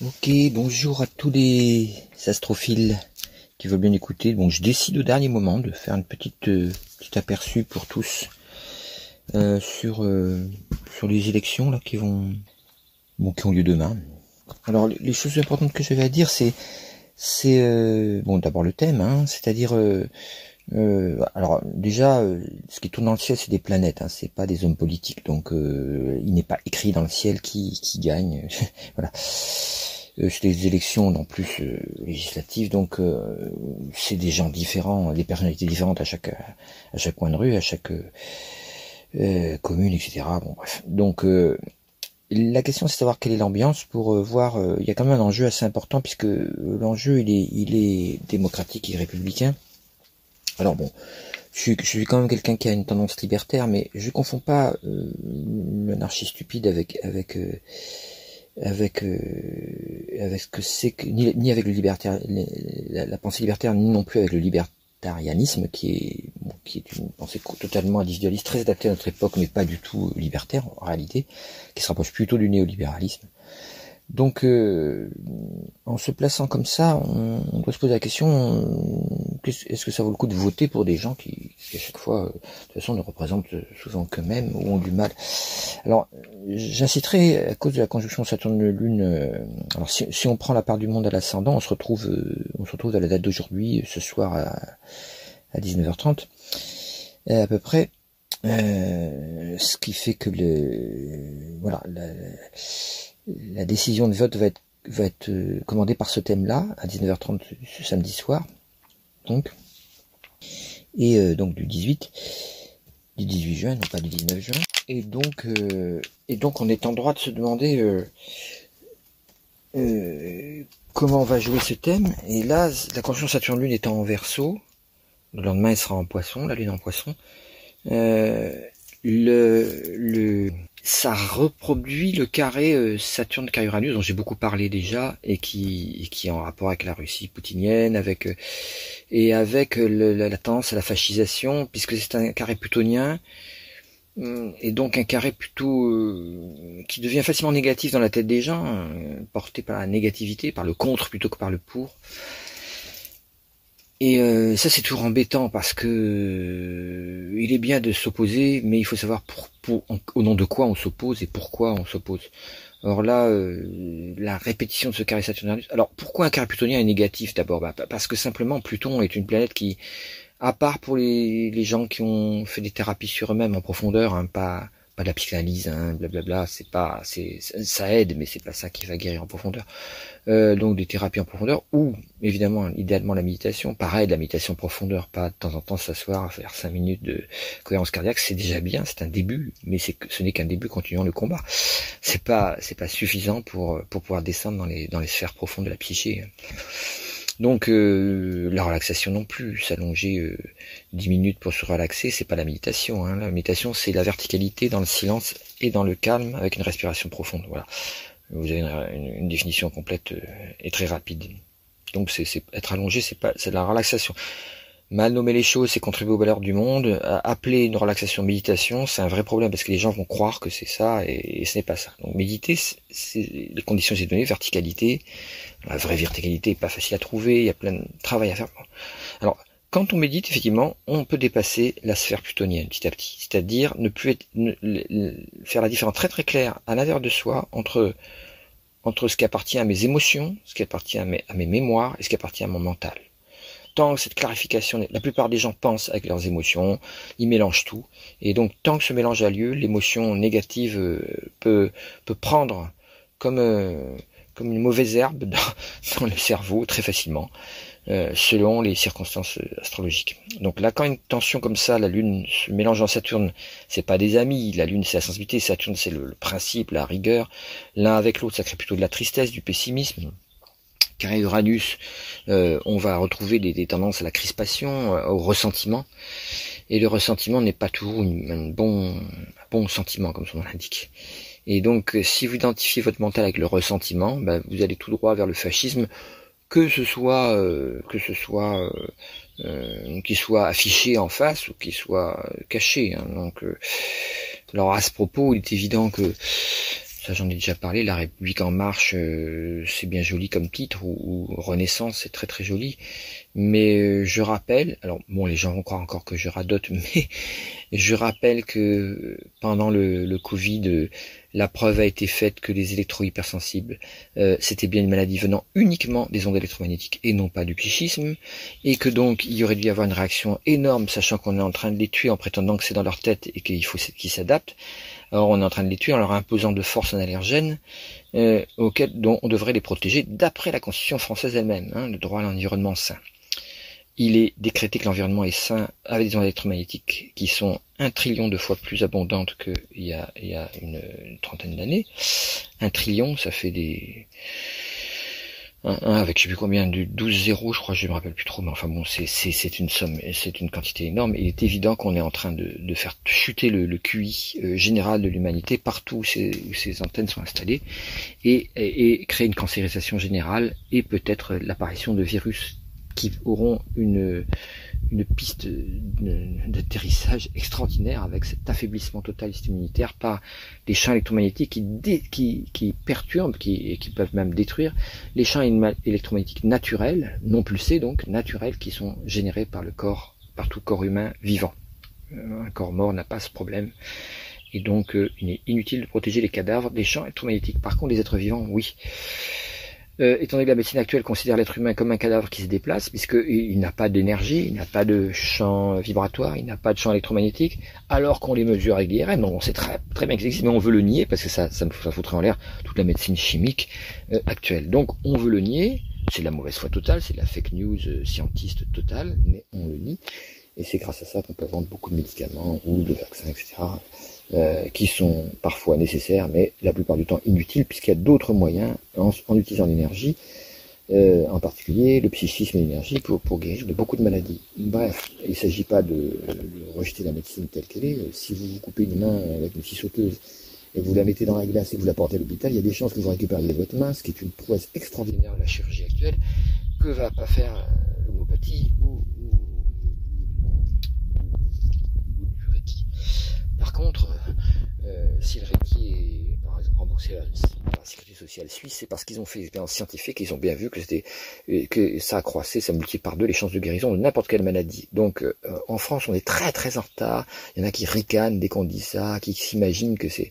Ok, bonjour à tous les astrophiles qui veulent bien écouter. Bon, je décide au dernier moment de faire une petite euh, petit aperçu pour tous euh, sur euh, sur les élections là qui vont bon qui ont lieu demain. Alors les choses importantes que j'avais à dire, c'est c'est bon d'abord le thème, hein, c'est-à-dire alors déjà, ce qui tourne dans le ciel, c'est des planètes, hein, c'est pas des hommes politiques, donc il n'est pas écrit dans le ciel qui, qui gagne. voilà. Euh, c'est des élections en plus euh, législatives, donc euh, c'est des gens différents, des personnalités différentes à chaque à chaque coin de rue, à chaque commune, etc. Bon bref. Donc la question c'est de savoir quelle est l'ambiance pour voir. il y a quand même un enjeu assez important puisque l'enjeu il est il est démocratique et républicain. Alors bon, je suis, quand même quelqu'un qui a une tendance libertaire, mais je confonds pas l'anarchie stupide avec avec avec euh, avec ce que c'est que ni, avec la, pensée libertaire ni non plus avec le libertarianisme qui est qui est une pensée totalement individualiste très adaptée à notre époque mais pas du tout libertaire en réalité qui se rapproche plutôt du néolibéralisme donc, euh, en se plaçant comme ça, on, doit se poser la question est-ce que ça vaut le coup de voter pour des gens qui, à chaque fois, euh, de toute façon, ne représentent souvent qu'eux-mêmes ou ont du mal? Alors, j'inciterai à cause de la conjonction Saturne-Lune. Euh, alors, si, on prend la part du monde à l'ascendant, on se retrouve, on se retrouve à la date d'aujourd'hui, ce soir à, à 19h30, à peu près. ce qui fait que le voilà. La, la décision de vote va être, euh, commandée par ce thème-là, à 19h30 ce samedi soir, donc, et euh, donc du 18, du 18 juin, non pas du 19 juin, et donc, euh, et donc on est en droit de se demander comment on va jouer ce thème, et là, la conjonction Saturne-Lune étant en verso, le lendemain elle sera en poisson, la Lune en poisson, le, le, ça reproduit le carré euh, Saturne Uranus dont j'ai beaucoup parlé déjà et qui, qui est en rapport avec la Russie poutinienne, avec euh, et avec euh, la, tendance à la fascisation, puisque c'est un carré plutonien et donc un carré plutôt qui devient facilement négatif dans la tête des gens, porté par la négativité, par le contre plutôt que par le pour. Et euh, ça c'est toujours embêtant parce que euh, il est bien de s'opposer, mais il faut savoir au nom de quoi on s'oppose et pourquoi on s'oppose. Or là, euh, la répétition de ce carré Saturnalus. Alors pourquoi un carré plutonien est négatif d'abord? Bah, Parce que simplement Pluton est une planète qui, à part pour les, les gens qui ont fait des thérapies sur eux-mêmes en profondeur, hein, pas pas de la psychanalyse, hein, blablabla, c'est pas, c'est, ça aide, mais c'est pas ça qui va guérir en profondeur. Euh, donc des thérapies en profondeur, ou évidemment, idéalement la méditation. Pareil, la méditation en profondeur, pas de temps en temps s'asseoir, faire cinq minutes de cohérence cardiaque, c'est déjà bien, c'est un début, mais c'est, ce n'est qu'un début continuant le combat. C'est pas, c'est pas suffisant pour pour pouvoir descendre dans les dans les sphères profondes de la psyché. Donc euh, la relaxation non plus, s'allonger euh, 10 minutes pour se relaxer, c'est pas la méditation. Hein. La méditation, c'est la verticalité dans le silence et dans le calme avec une respiration profonde. Voilà. Vous avez une, définition complète euh, et très rapide. Donc c'est être allongé, c'est pas c'est la relaxation. Mal nommer les choses, c'est contribuer au bonheur du monde. Appeler une relaxation méditation, c'est un vrai problème parce que les gens vont croire que c'est ça et, ce n'est pas ça. Donc méditer, c'est les conditions c'est donné, verticalité. La vraie verticalité est pas facile à trouver, il y a plein de travail à faire. Alors quand on médite, effectivement, on peut dépasser la sphère plutonienne petit à petit, c'est-à-dire ne plus être, faire la différence très très claire à l'intérieur de soi entre ce qui appartient à mes émotions, ce qui appartient à mes mémoires et ce qui appartient à mon mental tant que cette clarification, la plupart des gens pensent avec leurs émotions, ils mélangent tout, et donc tant que ce mélange a lieu, l'émotion négative euh, peut, peut prendre comme, euh, comme une mauvaise herbe dans, le cerveau très facilement, euh, selon les circonstances astrologiques. Donc là, quand une tension comme ça, la Lune se mélange en Saturne, c'est pas des amis, la Lune c'est la sensibilité, Saturne c'est le, le principe, la rigueur, l'un avec l'autre ça crée plutôt de la tristesse, du pessimisme, carré Uranus, euh, on va retrouver des, tendances à la crispation, euh, au ressentiment. Et le ressentiment n'est pas toujours un, bon, bon sentiment, comme son nom l'indique. Et donc, euh, si vous identifiez votre mental avec le ressentiment, bah, vous allez tout droit vers le fascisme, que ce soit, que ce soit, qu'il soit affiché en face ou qu'il soit caché. Hein. Donc, alors à ce propos, il est évident que ça j'en ai déjà parlé, La République en marche, euh, c'est bien joli comme titre, ou, Renaissance, c'est très très joli. Mais euh, je rappelle, alors bon, les gens vont croire encore que je radote, mais je rappelle que pendant le, le Covid, la preuve a été faite que les électro-hypersensibles, euh, c'était bien une maladie venant uniquement des ondes électromagnétiques et non pas du psychisme, et que donc il y aurait dû y avoir une réaction énorme, sachant qu'on est en train de les tuer en prétendant que c'est dans leur tête et qu'il faut qu'ils s'adaptent. Alors on est en train de les tuer en leur imposant de force un allergène euh, auquel, dont on devrait les protéger d'après la Constitution française elle-même, hein, le droit à l'environnement sain. Il est décrété que l'environnement est sain avec des ondes électromagnétiques qui sont un trillion de fois plus abondantes qu'il y a une, trentaine d'années. Un trillion, ça fait des... Un, avec je sais plus combien, du 12 zéros, je crois, je me rappelle plus trop, mais enfin bon, c'est, c'est, c'est une somme, c'est une quantité énorme. il est évident qu'on est en train de, de faire chuter le, le QI euh, général de l'humanité partout où ces, où ces, antennes sont installées et, et, et créer une cancérisation générale et peut-être l'apparition de virus qui auront une, une piste d'atterrissage extraordinaire avec cet affaiblissement total immunitaire par des champs électromagnétiques qui, perturbent et qui peuvent même détruire les champs électromagnétiques naturels, non pulsés donc, naturels, qui sont générés par le corps, par tout corps humain vivant. Euh, un corps mort n'a pas ce problème. Et donc, euh, il est inutile de protéger les cadavres des champs électromagnétiques. Par contre, les êtres vivants, oui. Euh, étant donné que la médecine actuelle considère l'être humain comme un cadavre qui se déplace, puisqu'il n'a pas d'énergie, il n'a pas de champ vibratoire, il n'a pas de champ électromagnétique, alors qu'on les mesure avec l'IRM, on sait très, très bien qu'ils existent, mais on veut le nier, parce que ça, ça, ça foutrait en l'air toute la médecine chimique euh, actuelle. Donc on veut le nier, c'est de la mauvaise foi totale, c'est la fake news euh, scientiste totale, mais on le nie, et c'est grâce à ça qu'on peut vendre beaucoup de médicaments ou de vaccins, etc., euh, qui sont parfois nécessaires, mais la plupart du temps inutiles, puisqu'il y a d'autres moyens, en, utilisant l'énergie, euh, en particulier le psychisme et l'énergie, pour, guérir de beaucoup de maladies. Bref, il ne s'agit pas de, rejeter la médecine telle qu'elle est. Si vous vous coupez une main avec une scie sauteuse et vous la mettez dans la glace et vous la portez à l'hôpital, il y a des chances que vous récupériez votre main, ce qui est une prouesse extraordinaire de la chirurgie actuelle, que va pas faire euh, l'homopathie ou, Par contre, euh, si le Reiki est remboursé par la sécurité sociale suisse, c'est parce qu'ils ont fait des expériences scientifiques, ils ont bien vu que euh, que ça accroissait, ça multiplie par deux les chances de guérison de n'importe quelle maladie. Donc euh, en France, on est très très en retard. Il y en a qui ricanent dès qu'on dit ça, qui s'imaginent que c'est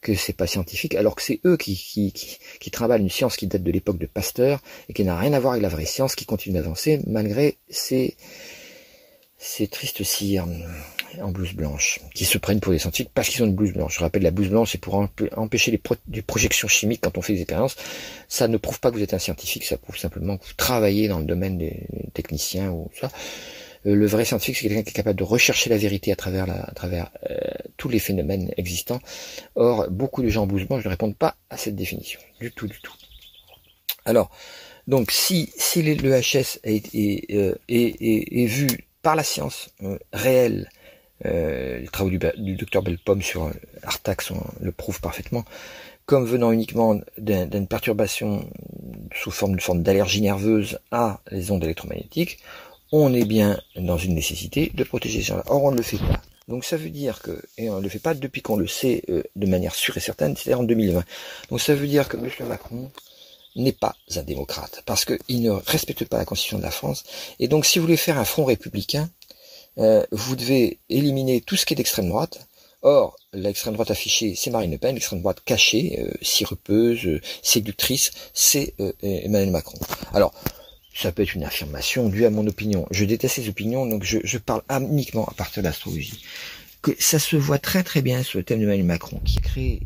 que pas scientifique, alors que c'est eux qui, qui, une science qui date de l'époque de Pasteur et qui n'a rien à voir avec la vraie science, qui continue d'avancer malgré ces ces tristes cires en blouse blanche, qui se prennent pour des scientifiques parce qu'ils ont une blouse blanche. Je rappelle, la blouse blanche, c'est pour empêcher les, projections chimiques quand on fait des expériences. Ça ne prouve pas que vous êtes un scientifique, ça prouve simplement que vous travaillez dans le domaine des techniciens ou ça. Euh, le vrai scientifique, c'est quelqu'un qui est capable de rechercher la vérité à travers, la, à travers euh, tous les phénomènes existants. Or, beaucoup de gens en blouse blanche ne répondent pas à cette définition. Du tout, du tout. Alors, donc, si, si l'EHS est, est, euh, est, est, vu par la science réelle euh, les travaux du, du docteur Belpomme sur euh, Artax le prouvent parfaitement, comme venant uniquement d'une perturbation sous forme de forme d'allergie nerveuse à les ondes électromagnétiques, on est bien dans une nécessité de protéger ça. Or, on ne le fait pas. Donc ça veut dire que, et on ne le fait pas depuis qu'on le sait euh, de manière sûre et certaine, c'est-à-dire en 2020. Donc ça veut dire que M. Macron n'est pas un démocrate, parce qu'il ne respecte pas la Constitution de la France. Et donc si vous voulez faire un front républicain, euh, vous devez éliminer tout ce qui est d'extrême droite. Or, l'extrême droite affichée, c'est Marine Le Pen, l'extrême droite cachée, euh, sirupeuse, euh, séductrice, c'est Emmanuel Macron. Alors, ça peut être une affirmation due à mon opinion. Je déteste ces opinions, donc je, je parle uniquement à partir de l'astrologie. Que ça se voit très très bien sur le thème d'Emmanuel Macron, qui crée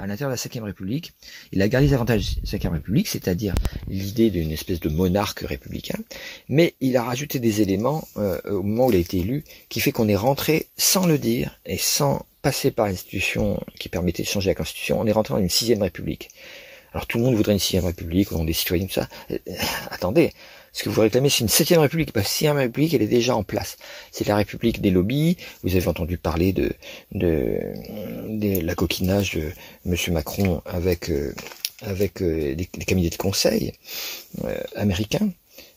à l'intérieur de la Ve République. Il a gardé les avantages de la Ve République, c'est-à-dire l'idée d'une espèce de monarque républicain, mais il a rajouté des éléments euh, au moment où il a été élu qui fait qu'on est rentré sans le dire et sans passer par l'institution qui permettait de changer la Constitution, on est rentré dans une sixième République. Alors tout le monde voudrait une sixième République, au nom des citoyens, tout ça. Euh, attendez, ce que vous réclamez, c'est une septième république. La septième république, elle est déjà en place. C'est la république des lobbies. Vous avez entendu parler de, de, la coquinage de Monsieur Macron avec, euh, avec euh, les, cabinets de conseil euh, américains.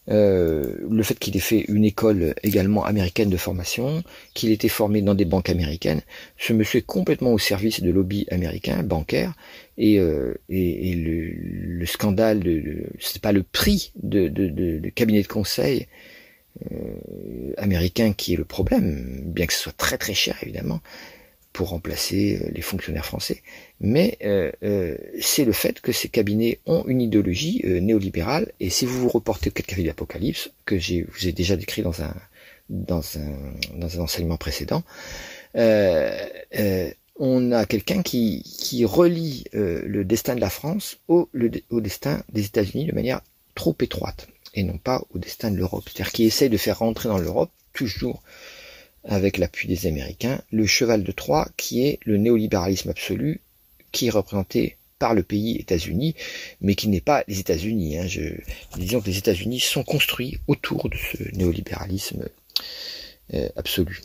euh, le fait qu'il ait fait une école également américaine de formation, qu'il ait été formé dans des banques américaines, ce monsieur est complètement au service de lobby américain, bancaire, et, euh, et, le, scandale, de, c'est pas le prix de, de, de, cabinet de conseil euh, américain qui est le problème, bien que ce soit très très cher évidemment, pour remplacer les fonctionnaires français, mais euh, euh, c'est le fait que ces cabinets ont une idéologie euh, néolibérale, et si vous vous reportez au quatre de l'Apocalypse, que j'ai vous ai déjà décrit dans un dans un dans un enseignement précédent, on a quelqu'un qui, relie le destin de la France au, au destin des États-Unis de manière trop étroite, et non pas au destin de l'Europe. C'est-à-dire qui essaye de faire rentrer dans l'Europe toujours avec l'appui des Américains, le cheval de Troie qui est le néolibéralisme absolu, qui est représenté par le pays États-Unis, mais qui n'est pas les États-Unis. Hein. disons que les États-Unis sont construits autour de ce néolibéralisme euh, absolu.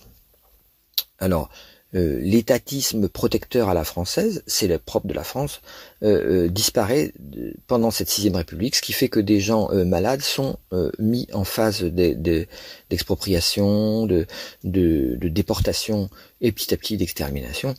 Alors, euh, l'étatisme protecteur à la française, c'est le propre de la France, euh, euh, disparaît pendant cette sixième République, ce qui fait que des gens malades sont mis en phase d'expropriation, de, déportation et petit à petit d'extermination,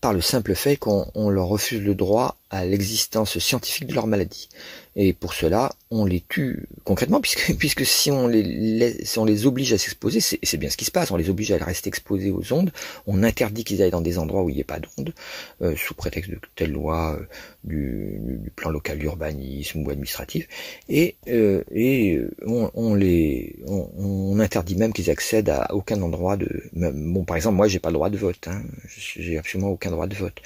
par le simple fait qu'on leur refuse le droit à l'existence scientifique de leur maladie. Et pour cela, on les tue concrètement, puisque, puisque si, on les, si on les oblige à s'exposer, c'est bien ce qui se passe, on les oblige à rester exposés aux ondes, on interdit qu'ils aillent dans des endroits où il n'y ait pas d'ondes, euh, sous prétexte de telle loi euh, du, du, plan local d'urbanisme ou administratif, et, euh, et on, on les, on, on, interdit même qu'ils accèdent à aucun endroit de... Bon, par exemple, moi, j'ai pas le droit de vote, hein, j'ai absolument aucun droit de vote,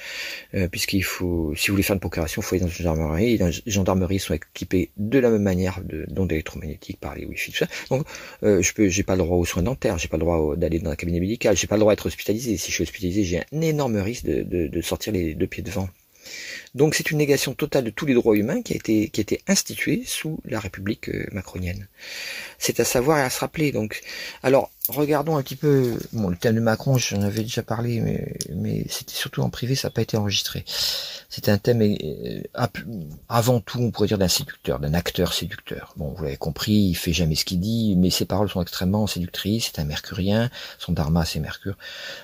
puisqu'il faut, si vous voulez faire une procuration, il faut aller dans une gendarmerie, et dans une gendarmerie sont équipés de la même manière d'ondes électromagnétiques par les Wi-Fi, tout ça. Donc, euh, je peux, j'ai pas le droit aux soins dentaires, j'ai pas le droit d'aller dans un cabinet médical, j'ai pas le droit d'être hospitalisé. Si je suis hospitalisé, j'ai un énorme risque de, de, de sortir les deux pieds devant. Donc c'est une négation totale de tous les droits humains qui a été, qui a été instituée sous la République euh, macronienne. C'est à savoir et à se rappeler. Donc, alors regardons un petit peu. Bon, le thème de Macron, j'en avais déjà parlé, mais, mais c'était surtout en privé, ça n'a pas été enregistré. C'est un thème euh, avant tout, on pourrait dire, d'un séducteur, d'un acteur séducteur. Bon, vous l'avez compris, il fait jamais ce qu'il dit, mais ses paroles sont extrêmement séductrices. C'est un mercurien, son dharma c'est Mercure.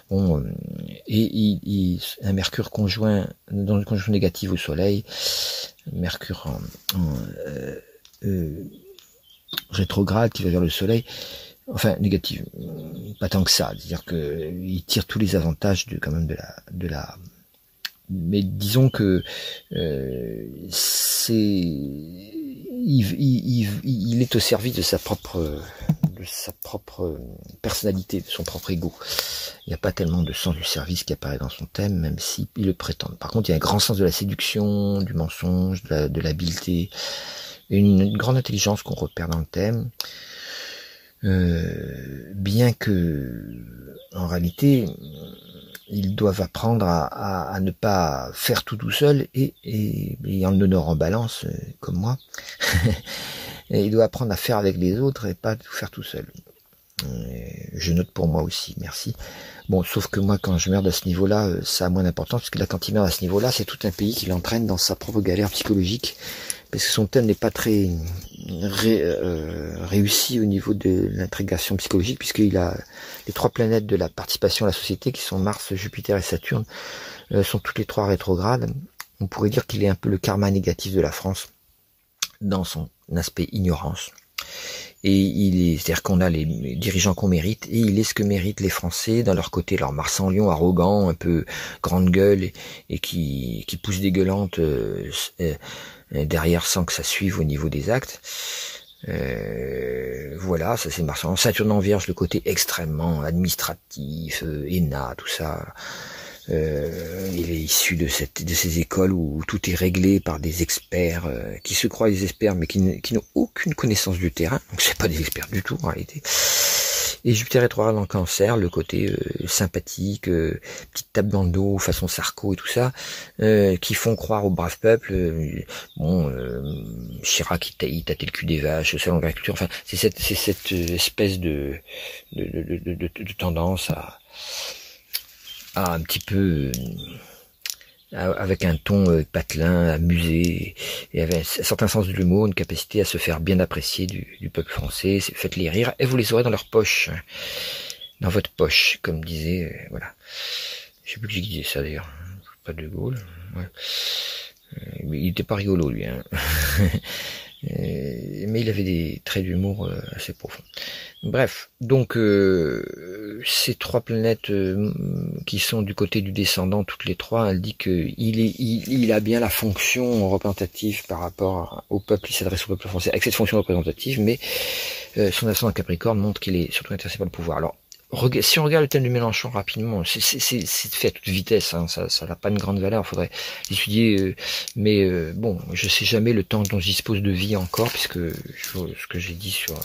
Bon, euh, et il, un Mercure conjoint dans une conjonction négative au Soleil, Mercure en, euh, euh, rétrograde qui va vers le Soleil, enfin négative, pas tant que ça, c'est-à-dire que il tire tous les avantages de quand même de la de la mais disons que euh, c'est il, est au service de sa propre de sa propre personnalité, de son propre ego. Il n'y a pas tellement de sens du service qui apparaît dans son thème, même s'il le prétend. Par contre, il y a un grand sens de la séduction, du mensonge, de l'habileté, une, grande intelligence qu'on repère dans le thème. Euh, bien que, en réalité, ils doivent apprendre à, ne pas faire tout tout seul et, et, et en le en balance, euh, comme moi. il doit apprendre à faire avec les autres et pas tout faire tout seul. Euh, je note pour moi aussi, merci. Bon, sauf que moi, quand je merde à ce niveau-là, ça a moins d'importance, parce que là, quand il merde à ce niveau-là, c'est tout un pays qui l'entraîne dans sa propre galère psychologique, parce que son thème n'est pas très euh, réussi au niveau de l'intrigation psychologique, puisqu'il a les trois planètes de la participation à la société, qui sont Mars, Jupiter et Saturne, sont toutes les trois rétrogrades. On pourrait dire qu'il est un peu le karma négatif de la France, dans son aspect ignorance et il est, c'est-à-dire qu'on a les dirigeants qu'on mérite, et il est ce que méritent les Français dans leur côté, leur Marsan Lion arrogant, un peu grande gueule, et, qui, qui pousse des gueulantes euh, euh, derrière sans que ça suive au niveau des actes. Euh, voilà, ça c'est Marsan. Saturne en Vierge, le côté extrêmement administratif, euh, ENA, tout ça. Euh, il est issu de, cette, de ces écoles où tout est réglé par des experts euh, qui se croient des experts mais qui, n'ont aucune connaissance du terrain. Donc c'est pas des experts du tout en réalité. Et Jupiter rétrograde en cancer, le côté euh, sympathique, petite tape dans le dos, façon Sarko et tout ça, qui font croire au brave peuple. bon, Chirac il tâtait le cul des vaches, le salon d'agriculture. Enfin, c'est cette, c'est cette espèce de, de, de, de, de tendance à à un petit peu avec un ton euh, patelin, amusé, et avait un certain sens de l'humour, une capacité à se faire bien apprécier du, du peuple français. Faites-les rire et vous les aurez dans leur poche, dans votre poche, comme disait, euh, voilà. Je sais plus qui disait ça d'ailleurs, pas de Gaulle. Ouais. Euh, il était pas rigolo lui. Hein. Euh, mais il avait des traits d'humour euh, assez profonds. Bref, donc euh, ces trois planètes qui sont du côté du descendant, toutes les trois, dit qu'il il, il a bien la fonction représentative par rapport au peuple, il s'adresse au peuple français avec cette fonction représentative, mais son ascendant Capricorne montre qu'il est surtout intéressé par le pouvoir. Alors si on regarde le thème du Mélenchon rapidement, c'est fait à toute vitesse, hein, ça n'a pas une grande valeur, il faudrait étudier, mais bon, je sais jamais le temps dont je dispose de vie encore, puisque ce que j'ai dit sur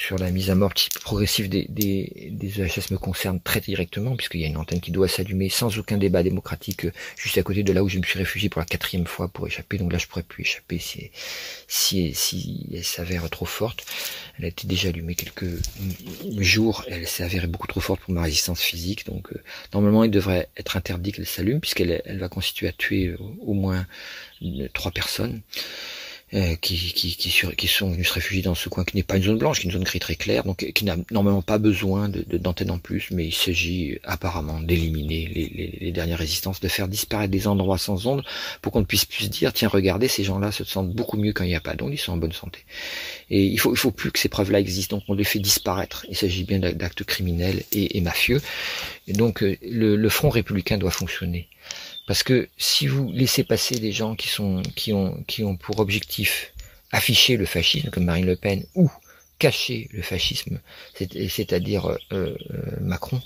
sur la mise à mort progressive des, des, des EHS me concerne très directement, puisqu'il y a une antenne qui doit s'allumer sans aucun débat démocratique, euh, juste à côté de là où je me suis réfugié pour la quatrième fois pour échapper. Donc là, je pourrais plus échapper si, si, si elle s'avère trop forte. Elle a été déjà allumée quelques jours, elle s'est avérée beaucoup trop forte pour ma résistance physique. Donc euh, normalement, il devrait être interdit qu'elle s'allume, puisqu'elle elle va constituer à tuer euh, au moins trois personnes. Euh, qui, qui, qui, qui, sont venus se réfugier dans ce coin qui n'est pas une zone blanche, qui est une zone gris très claire, donc qui n'a normalement pas besoin d'antenne de, en plus, mais il s'agit apparemment d'éliminer les, les, les, dernières résistances, de faire disparaître des endroits sans ondes pour qu'on ne puisse plus dire tiens regardez ces gens-là se sentent beaucoup mieux quand il n'y a pas d'ondes, ils sont en bonne santé. Et il faut il faut plus que ces preuves-là existent, donc on les fait disparaître. Il s'agit bien d'actes criminels et, et, mafieux. Et donc euh, le, le front républicain doit fonctionner. Parce que si vous laissez passer des gens qui sont qui ont qui ont pour objectif afficher le fascisme comme Marine Le Pen ou cacher le fascisme, c'est-à-dire euh, euh, Macron,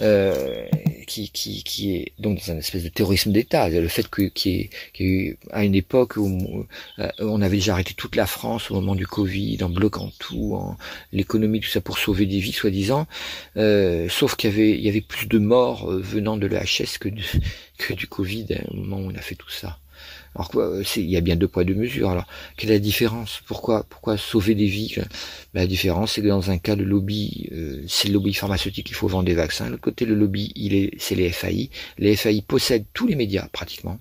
euh, qui, qui, qui, est donc dans un espèce de terrorisme d'État. Le fait que qu'il y, ait à une époque où on avait déjà arrêté toute la France au moment du Covid, en bloquant tout, en l'économie, tout ça pour sauver des vies, soi-disant, sauf qu'il y avait, il y avait plus de morts venant de l'EHS que, que du Covid au moment où on a fait tout ça. Alors quoi, euh, il y a bien deux poids deux mesures. Alors quelle est la différence? Pourquoi pourquoi sauver des vies? Ben, La différence c'est que dans un cas le lobby, euh, c'est le lobby pharmaceutique, il faut vendre des vaccins. L'autre côté le lobby, il est c'est les FAI. Les FAI possèdent tous les médias pratiquement,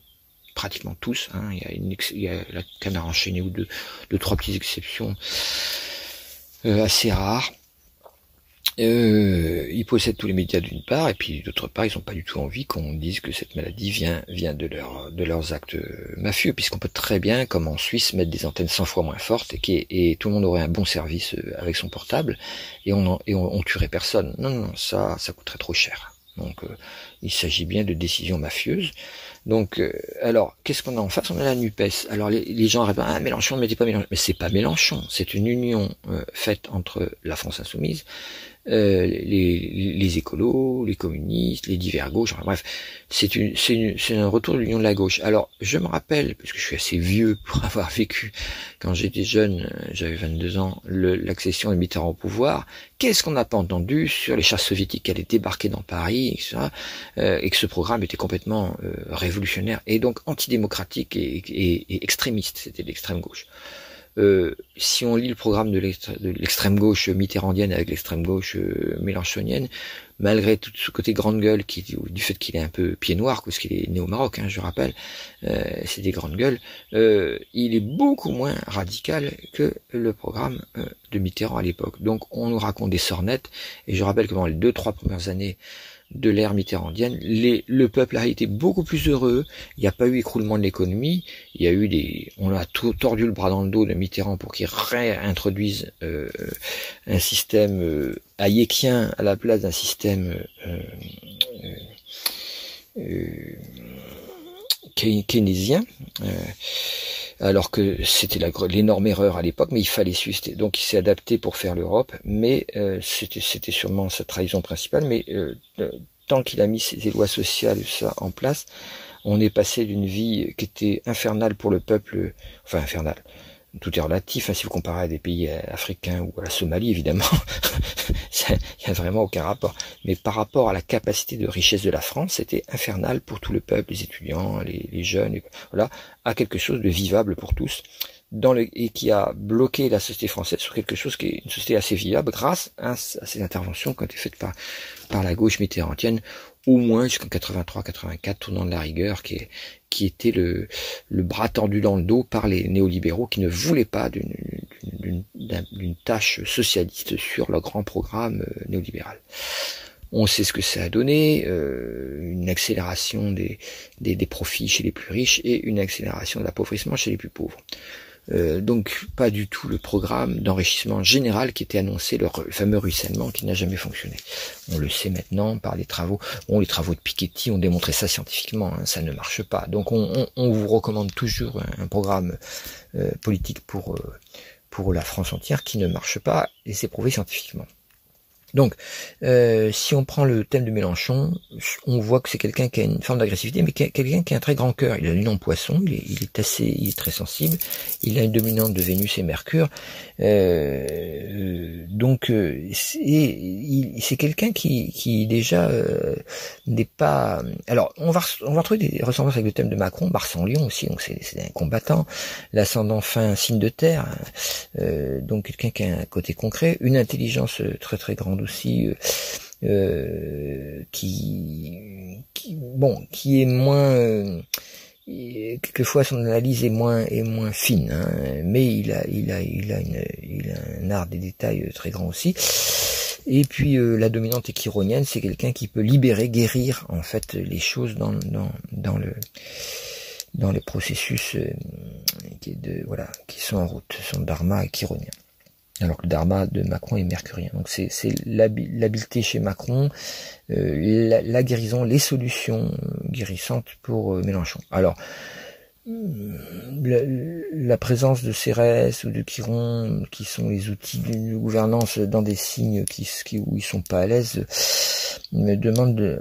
pratiquement tous. Hein. Il, y a une, il y a la canard enchaîné ou deux, deux trois petites exceptions euh, assez rares. Euh, ils possèdent tous les médias d'une part, et puis d'autre part, ils n'ont pas du tout envie qu'on dise que cette maladie vient vient de leur de leurs actes mafieux, puisqu'on peut très bien, comme en Suisse, mettre des antennes 100 fois moins fortes et, qui, et tout le monde aurait un bon service euh, avec son portable et on et on, tuerait personne. Non, non, ça, ça coûterait trop cher. Donc, euh, il s'agit bien de décisions mafieuses. Donc, euh, alors, qu'est-ce qu'on a en face? On a la Nupes. Alors, les, gens répondent ah Mélenchon ne mettait pas Mélenchon, mais c'est pas Mélenchon. C'est une union faite entre la France insoumise, euh, les, les, écolos, les communistes, les divers gauches, enfin, bref, c'est une, c'est un retour de l'union de la gauche. Alors, je me rappelle, parce que je suis assez vieux pour avoir vécu, quand j'étais jeune, euh, j'avais 22 ans, l'accession de Mitterrand au pouvoir, qu'est-ce qu'on n'a pas entendu sur les chars soviétiques qui allaient débarquer dans Paris, etc., euh, et que ce programme était complètement révolutionnaire, et donc antidémocratique et, et, et extrémiste, c'était l'extrême gauche. Euh, si on lit le programme de l'extrême gauche mitterrandienne avec l'extrême gauche euh, malgré tout ce côté grande gueule qui, du fait qu'il est un peu pied noir, parce qu'il est né au Maroc, hein, je rappelle, euh, c'est des grandes gueules, il est beaucoup moins radical que le programme de Mitterrand à l'époque. Donc on nous raconte des sornettes, et je rappelle que dans les deux trois premières années de l'ère mitterrandienne, le peuple a été beaucoup plus heureux. Il n'y a pas eu écroulement de l'économie. Il y a eu des, on a tout tordu le bras dans le dos de Mitterrand pour qu'il réintroduise euh, un système euh, hayekien à la place d'un système euh, euh, keynésien alors que c'était l'énorme erreur à l'époque, mais il fallait suivre. Donc il s'est adapté pour faire l'Europe, mais euh, c'était sûrement sa trahison principale. Mais euh, tant qu'il a mis ses lois sociales ça en place, on est passé d'une vie qui était infernale pour le peuple, enfin infernale, tout est relatif. Hein, si vous comparez à des pays euh, africains ou à la Somalie, évidemment, il n'y a vraiment aucun rapport. Mais par rapport à la capacité de richesse de la France, c'était infernal pour tout le peuple, les étudiants, les, jeunes, voilà, à quelque chose de vivable pour tous. Et qui a bloqué la société française sur quelque chose qui est une société assez vivable grâce à, ces interventions qui ont été faites par, par la gauche mitterrandienne au moins jusqu'en 83-84, tournant de la rigueur, qui, était le, bras tordu dans le dos par les néolibéraux qui ne voulaient pas d'une tâche socialiste sur leur grand programme euh, néolibéral. On sait ce que ça a donné, euh, une accélération des, profits chez les plus riches et une accélération de l'appauvrissement chez les plus pauvres. Euh, donc pas du tout le programme d'enrichissement général qui était annoncé, le fameux ruissellement qui n'a jamais fonctionné. On le sait maintenant par les travaux. Bon, les travaux de Piketty ont démontré ça scientifiquement, hein, ça ne marche pas. Donc on, vous recommande toujours un, programme euh, politique pour, euh, pour la France entière qui ne marche pas et c'est prouvé scientifiquement. Donc, euh, si on prend le thème de Mélenchon, on voit que c'est quelqu'un qui a une forme d'agressivité, mais quelqu'un qui a un très grand cœur. Il a une en poisson, il est, assez, il est très sensible. Il a une dominante de Vénus et Mercure. Euh, donc, euh, c'est quelqu'un qui, qui déjà euh, n'est pas. Alors, on va, on va retrouver des ressemblances avec le thème de Macron, Mars en Lion aussi. Donc, c'est un combattant. L'ascendant fin, signe de terre. Euh, donc, quelqu'un qui a un côté concret, une intelligence très très grande aussi euh, euh, qui, est moins euh, quelquefois son analyse est moins fine hein, mais il a il a il a il a un art des détails très grand aussi. Et puis la dominante échironienne c'est quelqu'un qui peut libérer guérir en fait les choses dans dans dans le dans les processus qui de voilà qui sont en route son dharma chironien alors que le dharma de Macron est mercurien. Donc c'est l'habileté chez Macron, euh, la, guérison, les solutions guérissantes pour euh, Mélenchon. Alors la, présence de Cérès ou de Chiron, qui sont les outils de gouvernance dans des signes qui, qui où ils sont pas à l'aise, me demande de,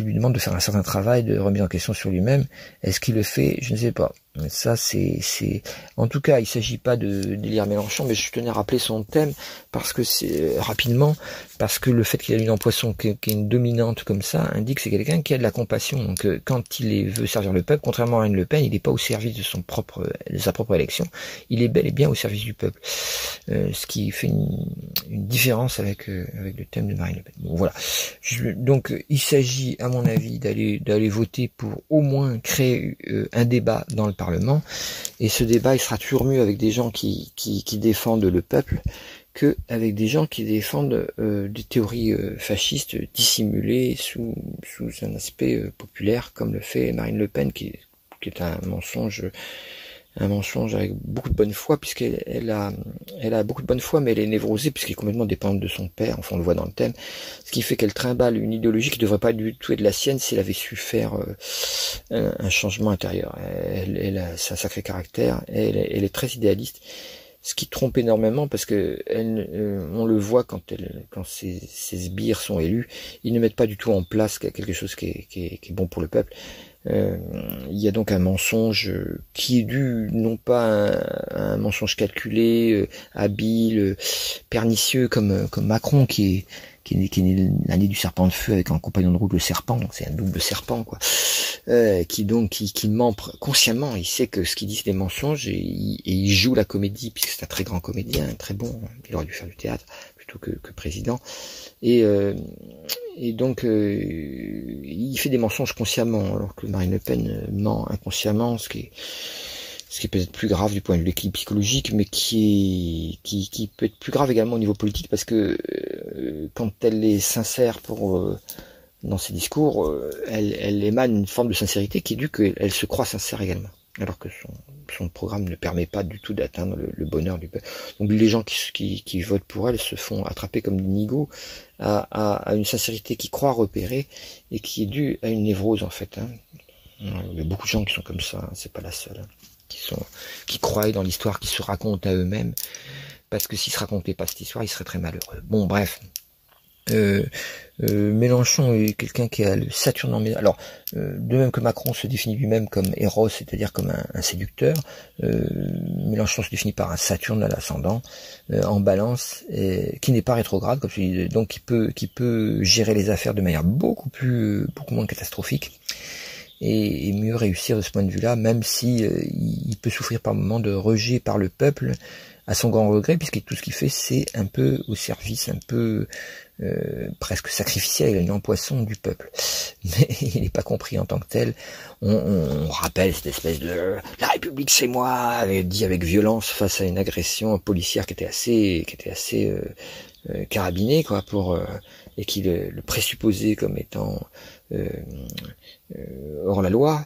lui demande de faire un certain travail de remise en question sur lui-même. Est-ce qu'il le fait? Je ne sais pas. Ça, c'est, c'est, en tout cas, il s'agit pas de délire Mélenchon, mais je tenais à rappeler son thème parce que c'est rapidement, parce que le fait qu'il ait une en poisson qui, est une dominante comme ça indique que c'est quelqu'un qui a de la compassion. Donc, euh, quand il veut servir le peuple, contrairement à Marine Le Pen, il n'est pas au service de son propre, de sa propre élection. Il est bel et bien au service du peuple, euh, ce qui fait une, différence avec euh, avec le thème de Marine Le Pen. Bon, voilà. donc, il s'agit, à mon avis, d'aller d'aller voter pour au moins créer un débat dans le Parlement. Et ce débat, il sera toujours mieux avec des gens qui, défendent le peuple que avec des gens qui défendent euh, des théories euh, fascistes dissimulées sous, un aspect euh, populaire, comme le fait Marine Le Pen, qui est un mensonge un mensonge avec beaucoup de bonne foi, puisqu'elle elle a, elle a beaucoup de bonne foi, mais elle est névrosée, puisqu'elle est complètement dépendante de son père, enfin on le voit dans le thème, ce qui fait qu'elle trimballe une idéologie qui ne devrait pas du tout être la sienne si elle avait su faire euh, un, changement intérieur. Elle, elle a un sacré caractère, elle, elle est très idéaliste, ce qui trompe énormément parce que elle, euh, on le voit quand elle, quand ces, ces sbires sont élus, ils ne mettent pas du tout en place quelque chose qui est, qui est bon pour le peuple. Euh, il y a donc un mensonge qui est dû non pas un, un mensonge calculé, euh, habile, euh, pernicieux comme comme Macron qui est qui est, est l'année du serpent de feu avec un compagnon de route le serpent, c'est un double serpent quoi, euh, qui donc qui, qui ment consciemment, il sait que ce qu'il dit c'est des mensonges et il, joue la comédie puisque c'est un très grand comédien, très bon, il aurait dû faire du théâtre plutôt que, que président. Et euh, et donc, euh, il fait des mensonges consciemment, alors que Marine Le Pen ment inconsciemment, ce qui est, ce qui peut être plus grave du point de vue psychologique, mais qui, peut être plus grave également au niveau politique, parce que euh, quand elle est sincère pour dans ses discours, elle, elle émane une forme de sincérité qui est due qu'elle se croit sincère également alors que son, programme ne permet pas du tout d'atteindre le, bonheur du peuple. Donc les gens qui, votent pour elle se font attraper comme des nigauds à, à, une sincérité qui croit repérer et qui est due à une névrose en fait. Hein. Il y a beaucoup de gens qui sont comme ça, hein, c'est pas la seule, hein, qui sont qui croient dans l'histoire, qui se racontent à eux-mêmes, parce que s'ils se racontaient pas cette histoire, ils seraient très malheureux. Bon, bref, euh, euh, Mélenchon est quelqu'un qui a le Saturne en Alors, euh, de même que Macron se définit lui-même comme héros, c'est-à-dire comme un, séducteur, Mélenchon se définit par un Saturne à l'ascendant, en balance, et, qui n'est pas rétrograde, comme je donc qui peut, qui peut gérer les affaires de manière beaucoup plus, beaucoup moins catastrophique et, mieux réussir de ce point de vue-là, même si euh, il peut souffrir par moments de rejet par le peuple, à son grand regret, puisque tout ce qu'il fait, c'est un peu au service, un peu euh, presque sacrificiel, un poisson du peuple. Mais il n'est pas compris en tant que tel. On, rappelle cette espèce de la République c'est moi, dit avec violence face à une agression policière qui était assez, qui était assez euh, euh carabinée, quoi, pour et qui le, le, présupposait comme étant hors la loi.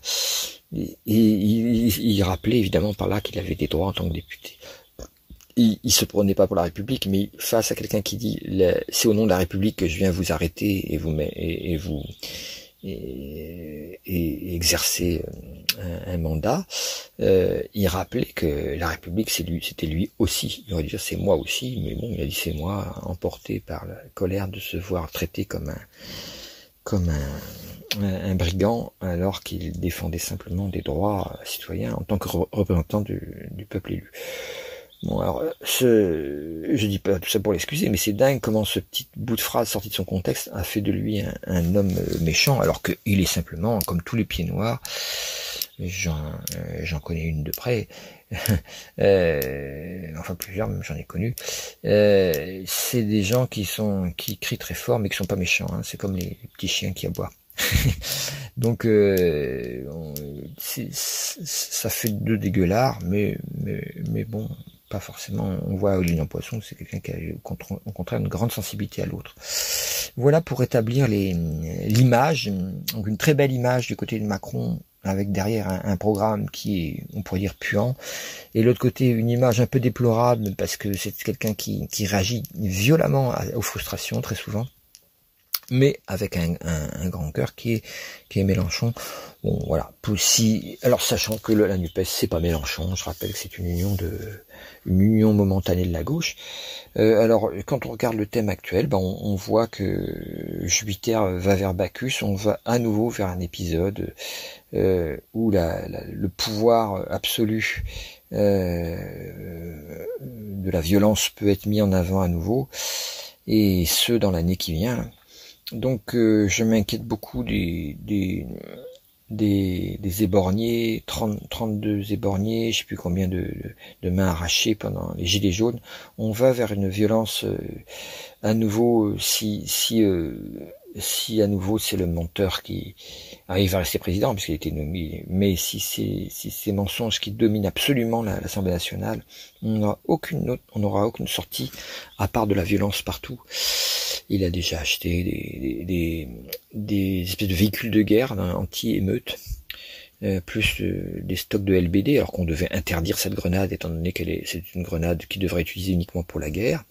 Et, il rappelait évidemment par là qu'il avait des droits en tant que député il, il se prenait pas pour la République, mais face à quelqu'un qui dit c'est au nom de la République que je viens vous arrêter et vous et, et vous et, et, exercer euh, un, mandat, euh, il rappelait que la République c'est lui, c'était lui aussi. Il aurait dû dire c'est moi aussi, mais bon, il a dit c'est moi, emporté par la colère de se voir traité comme un comme un, brigand alors qu'il défendait simplement des droits citoyens en tant que représentant du, du peuple élu. Bon, alors, ce, je dis pas tout ça pour l'excuser, mais c'est dingue comment ce petit bout de phrase sorti de son contexte a fait de lui un, homme méchant, alors qu'il est simplement, comme tous les pieds noirs, j'en, euh, j'en connais une de près, euh, enfin plusieurs, même j'en ai connu. Euh, c'est des gens qui sont, qui crient très fort, mais qui sont pas méchants. Hein. c'est comme les, petits chiens qui aboient. Donc euh, ça fait deux dégueulards, mais, mais, mais bon, pas forcément, on voit Aurélien Poisson, c'est quelqu'un qui a au contraire une grande sensibilité à l'autre. Voilà pour établir l'image, donc une très belle image du côté de Macron, avec derrière un, programme qui est, on pourrait dire, puant, et l'autre côté une image un peu déplorable, parce que c'est quelqu'un qui, qui réagit violemment aux frustrations très souvent mais avec un, un, grand cœur qui est, qui est Mélenchon. Bon, voilà. Alors sachant que la Nupes c'est pas Mélenchon, je rappelle que c'est une union de, une union momentanée de la gauche. Euh, alors quand on regarde le thème actuel, ben, on, voit que Jupiter va vers Bacchus, on va à nouveau vers un épisode euh, où la, le pouvoir absolu euh, de la violence peut être mis en avant à nouveau, et ce dans l'année qui vient. Donc euh, je m'inquiète beaucoup des, des, des, des éborgnés, 30, 32 éborgnés, je sais plus combien de, mains arrachées pendant les gilets jaunes. On va vers une violence euh, à nouveau euh, si, si si à nouveau c'est le menteur qui arrive à rester président puisqu'il a été nommé, mais si c'est si ces mensonges qui dominent absolument l'Assemblée nationale, on n'aura aucune autre, on n'aura aucune sortie à part de la violence partout. Il a déjà acheté des, des, espèces de véhicules de guerre anti-émeute. Euh, plus euh, des stocks de LBD, alors qu'on devait interdire cette grenade, étant donné qu'elle est, c'est une grenade qui devrait être utilisée uniquement pour la guerre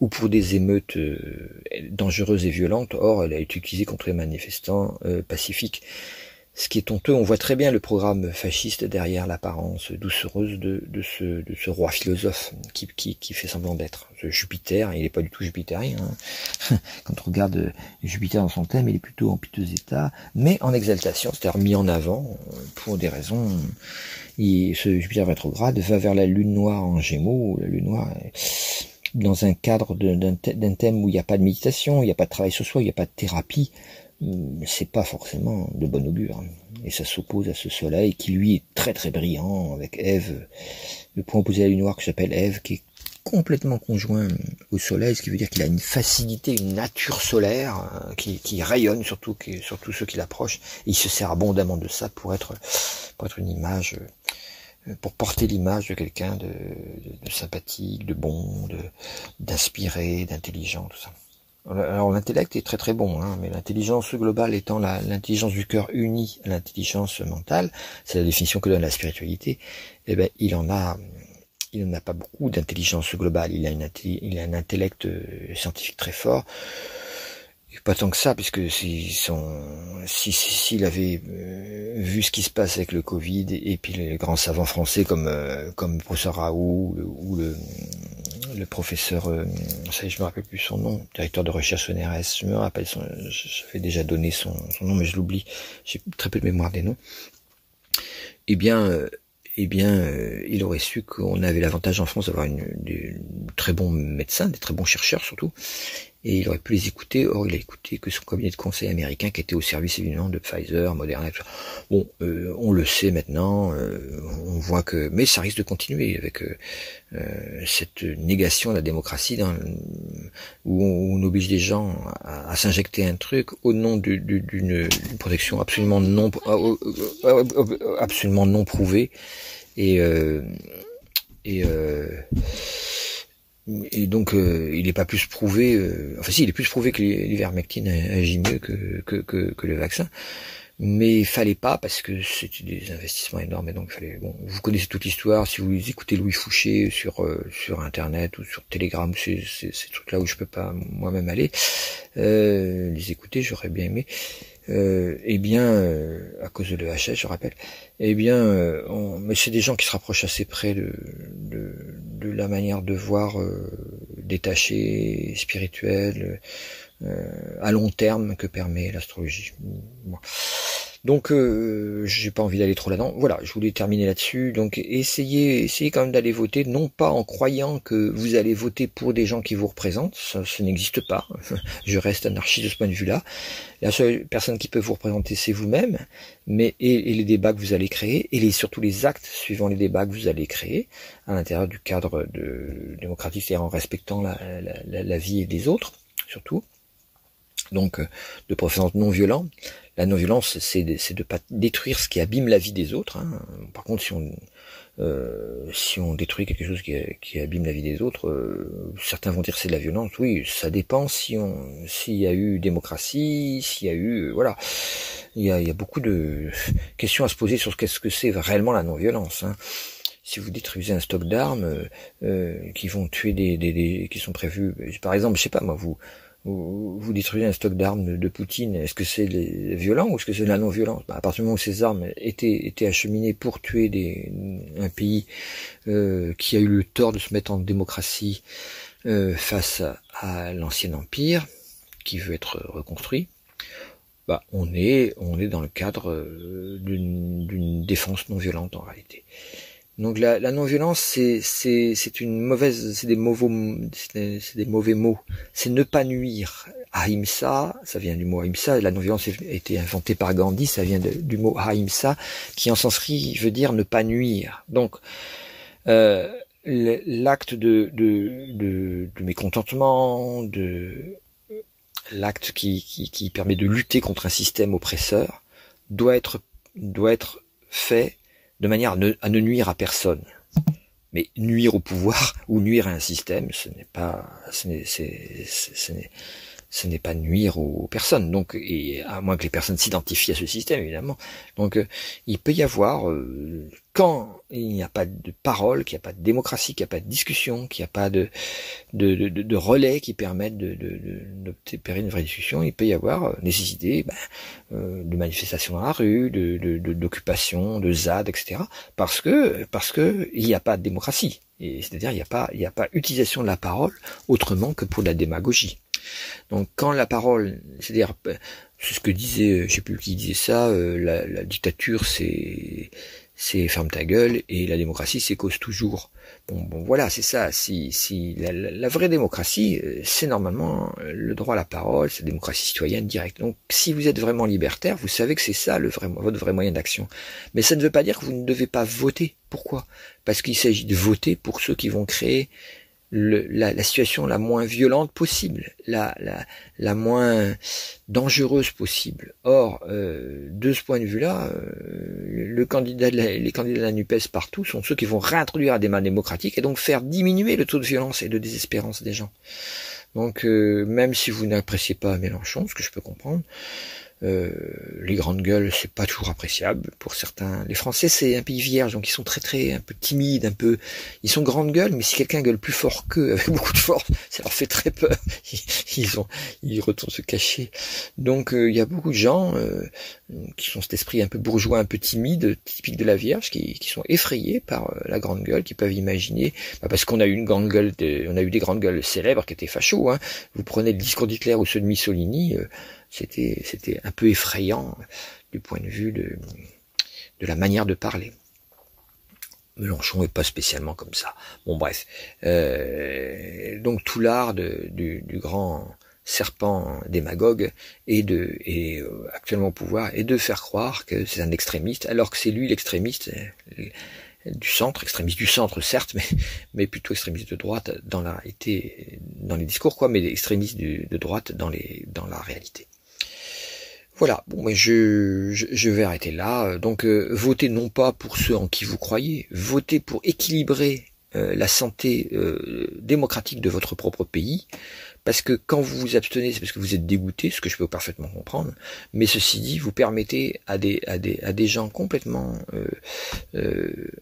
ou pour des émeutes euh, dangereuses et violentes. Or, elle a été utilisée contre les manifestants euh, pacifiques. Ce qui est honteux, on voit très bien le programme fasciste derrière l'apparence doucereuse de, ce, roi philosophe qui, fait semblant d'être. Jupiter, il n'est pas du tout jupitérien. Hein. Quand on regarde Jupiter dans son thème, il est plutôt en piteux état, mais en exaltation, c'est-à-dire mis en avant pour des raisons. Et ce Jupiter rétrograde va vers la lune noire en Gémeaux. La lune noire dans un cadre d'un thème où il n'y a pas de méditation, il n'y a pas de travail sur soi, il n'y a pas de thérapie, hum, c'est pas forcément de bon augure. Et ça s'oppose à ce soleil qui lui est très très brillant avec Ève, le point opposé à la lune noire qui s'appelle Ève, qui est complètement conjoint au soleil, ce qui veut dire qu'il a une facilité, une nature solaire euh, qui, rayonne surtout, qui, surtout ceux qui l'approchent. Il se sert abondamment de ça pour être, pour être une image euh, pour porter l'image de quelqu'un de, de, sympathique, de bon, d'inspiré, d'intelligent, tout ça. Alors l'intellect est très très bon, hein, mais l'intelligence globale étant l'intelligence du cœur unie à l'intelligence mentale, c'est la définition que donne la spiritualité. Eh ben il en a, il n'en a pas beaucoup d'intelligence globale. Il a, une, il a un intellect euh, scientifique très fort pas tant que ça, puisque s'il si, si, avait euh, vu ce qui se passe avec le Covid et, puis les grands savants français comme euh, comme professeur Raoult ou le, le professeur, euh, ça je me rappelle plus son nom, directeur de recherche NRS, je me rappelle son, j'avais déjà donné son, son nom, mais je l'oublie, j'ai très peu de mémoire des noms. Eh bien, eh bien, il aurait su qu'on avait l'avantage en France d'avoir une, des très bons médecins, des très bons chercheurs surtout, et il aurait pu les écouter. Or, il a écouté que son cabinet de conseil américain qui était au service évidemment de Pfizer, Moderna. Bon, euh, on le sait maintenant. Euh, on voit que, mais ça risque de continuer avec euh, cette négation de la démocratie dans, où, on, oblige les gens à, s'injecter un truc au nom d'une protection absolument non absolument non prouvée et et et donc, euh, il n'est pas plus prouvé. Euh, enfin, si, il est plus prouvé que l'ivermectine agit mieux que, que, que, que, le vaccin. Mais il fallait pas parce que c'était des investissements énormes. Et donc, fallait. Bon, vous connaissez toute l'histoire. Si vous écoutez Louis Fouché sur euh, sur Internet ou sur Telegram, c'est ces trucs-là où je peux pas moi-même aller. les écouter, j'aurais bien aimé. Euh, eh bien, euh, à cause de l'EHS, je rappelle, eh bien, euh, mais c'est des gens qui se rapprochent assez près de, de, de la manière de voir euh, détachée, spirituelle, à long terme que permet l'astrologie. Donc, euh, j'ai pas envie d'aller trop là-dedans. Voilà, je voulais terminer là-dessus. Donc, essayez, essayez quand même d'aller voter, non pas en croyant que vous allez voter pour des gens qui vous représentent. Ça, n'existe pas. je reste anarchiste de ce point de vue-là. La seule personne qui peut vous représenter, c'est vous-même, mais et, les débats que vous allez créer, et surtout les actes suivant les débats que vous allez créer à l'intérieur du cadre démocratique, c'est-à-dire en respectant la vie des autres, surtout donc euh, de préférence non violent. La non-violence, c'est de, de pas détruire ce qui abîme la vie des autres. Hein. Par contre, si on euh, si on détruit quelque chose qui, qui abîme la vie des autres, euh, certains vont dire c'est de la violence. Oui, ça dépend si on s'il y a eu démocratie, s'il y a eu voilà, il y a, y a beaucoup de questions à se poser sur qu'est-ce que c'est réellement la non-violence. Hein si vous détruisez un stock d'armes euh, qui vont tuer des, des, des, qui sont prévus, par exemple, je sais pas moi, vous vous, détruisez un stock d'armes de, Poutine, est-ce que c'est violent ou est-ce que c'est la non-violence? Bah, À partir du moment où ces armes étaient, étaient acheminées pour tuer des, un pays euh, qui a eu le tort de se mettre en démocratie euh, face à, l'ancien empire, qui veut être reconstruit, bah, on est on est dans le cadre euh, d'une défense non violente en réalité. Donc la, non-violence, c'est c'est une mauvaise, c'est des mauvais mots. C'est ne pas nuire. Ahimsa, ça vient du mot ahimsa. La non-violence a été inventée par Gandhi, ça vient du mot ahimsa, qui en sanskrit veut dire ne pas nuire. Donc euh, l'acte de, de, de, de mécontentement, de l'acte qui, qui, qui permet de lutter contre un système oppresseur, doit être doit être fait de manière à ne, nuire à personne. Mais nuire au pouvoir ou nuire à un système, ce n'est pas, ce n'est, ce n'est, pas nuire aux personnes. Donc, et à moins que les personnes s'identifient à ce système, évidemment. Donc, euh, il peut y avoir, euh, quand il n'y a pas de parole, qu'il n'y a pas de démocratie, qu'il n'y a pas de discussion, qu'il n'y a pas de, de, de, de, relais qui permettent d'obtenir une vraie discussion, il peut y avoir euh, nécessité ben, de manifestations dans la rue, de d'occupation, de, ZAD, etc. Parce que parce que il n'y a pas de démocratie. Et c'est-à-dire il n'y a pas il n'y a pas utilisation de la parole autrement que pour la démagogie. Donc quand la parole, c'est-à-dire, c'est ce que disait, je sais plus qui disait ça, euh, la, dictature c'est c'est ferme ta gueule et la démocratie c'est cause toujours. Bon, bon voilà, c'est ça. Si, si la, vraie démocratie, euh, c'est normalement le droit à la parole, c'est la démocratie citoyenne directe. Donc, si vous êtes vraiment libertaire, vous savez que c'est ça le vrai, votre vrai moyen d'action. Mais ça ne veut pas dire que vous ne devez pas voter. Pourquoi? Parce qu'il s'agit de voter pour ceux qui vont créer la, situation la moins violente possible, la, la, la moins dangereuse possible. Or, euh, de ce point de vue-là, euh, le candidat les candidats de la NUPES partout sont ceux qui vont réintroduire un débat démocratique et donc faire diminuer le taux de violence et de désespérance des gens. Donc, euh, même si vous n'appréciez pas Mélenchon, ce que je peux comprendre, euh, les grandes gueules, c'est pas toujours appréciable pour certains. Les Français, c'est un pays vierge, donc ils sont très très un peu timides, un peu. Ils sont grandes gueules, mais si quelqu'un gueule plus fort qu'eux, avec beaucoup de force, ça leur fait très peur. Ils ont, ils retournent se cacher. Donc euh, il y a beaucoup de gens euh, qui sont cet esprit un peu bourgeois, un peu timide, typique de la Vierge, qui, sont effrayés par la grande gueule, qui peuvent imaginer, bah, parce qu'on a eu une grande gueule, on a eu des grandes gueules célèbres qui étaient fachos. Hein. Vous prenez le discours d'Hitler ou ceux de Mussolini c'était c'était un peu effrayant du point de vue de, de la manière de parler. Mélenchon est pas spécialement comme ça. Bon bref, euh, donc tout l'art du, du, grand serpent démagogue et de et euh, actuellement au pouvoir et de faire croire que c'est un extrémiste alors que c'est lui l'extrémiste euh, du centre, extrémiste du centre certes, mais, mais plutôt extrémiste de droite dans la réalité, dans les discours quoi, mais extrémiste de droite dans les dans la réalité. Voilà, bon, mais je, je, vais arrêter là. Donc, euh, votez non pas pour ceux en qui vous croyez, votez pour équilibrer euh, la santé euh, démocratique de votre propre pays, parce que quand vous vous abstenez, c'est parce que vous êtes dégoûté, ce que je peux parfaitement comprendre. Mais ceci dit, vous permettez à des gens complètement